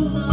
love.